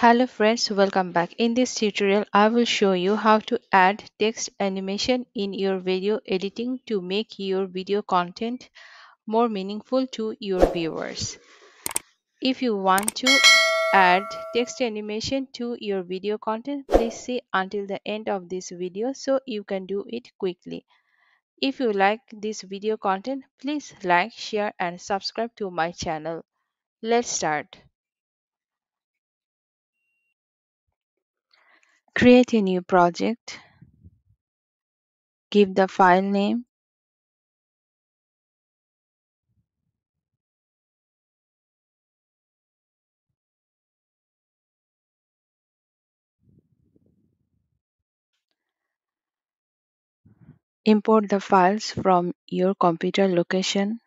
Hello friends, welcome back. In this tutorial, I will show you how to add text animation in your video editing to make your video content more meaningful to your viewers. If you want to add text animation to your video content, please see until the end of this video so you can do it quickly. If you like this video content, please like, share and subscribe to my channel. Let's start. Create a new project. Give the file name. Import the files from your computer location.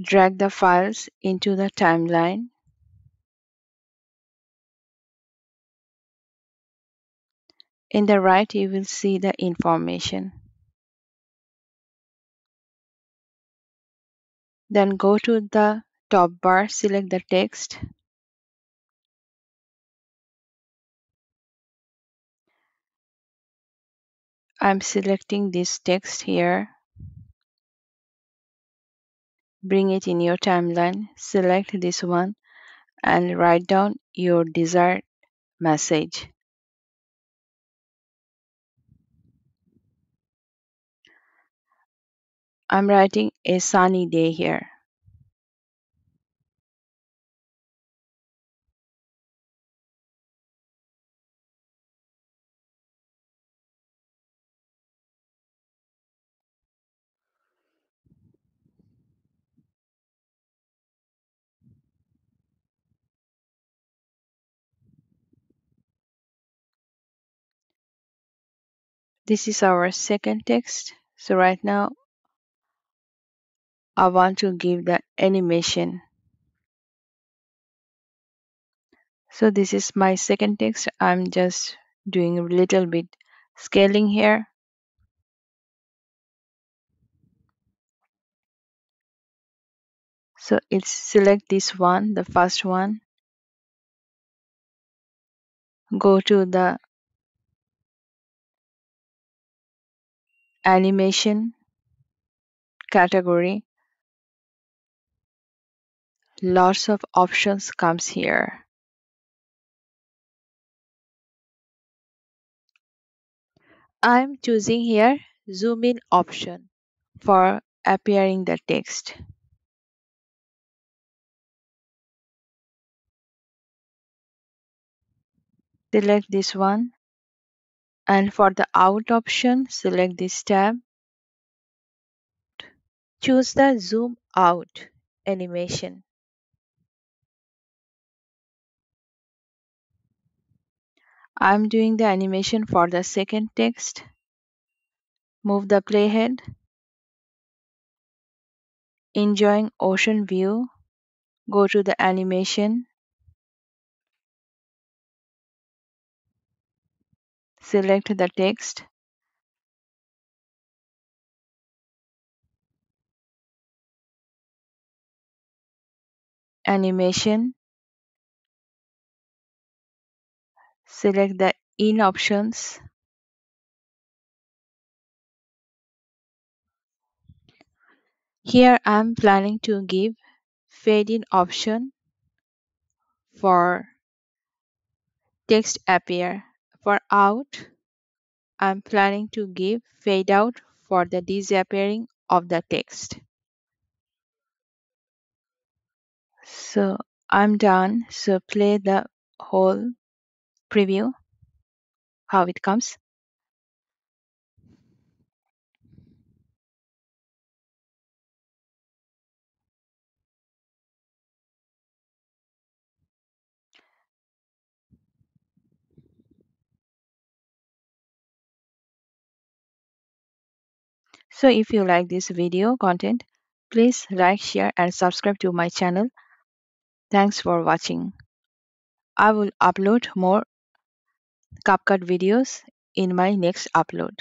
Drag the files into the timeline. In the right, you will see the information. Then go to the top bar, select the text. I'm selecting this text here. Bring it in your timeline, select this one and write down your desired message. I'm writing a sunny day here. This is our second text. So right now I want to give the animation. So this is my second text. I'm just doing a little bit scaling here. So it's select this one, the first one. Go to the animation category lots of options comes here. I'm choosing here zoom in option for appearing the text. Select this one and for the out option select this tab. Choose the zoom out animation. I'm doing the animation for the second text. Move the playhead. Enjoying ocean view. Go to the animation. Select the text. Animation. Select the in options. Here I'm planning to give fade in option for text appear. For out, I'm planning to give fade out for the disappearing of the text. So I'm done. So play the whole preview how it comes. So if you like this video content, please like, share and subscribe to my channel. Thanks for watching. I will upload more CapCut videos in my next upload.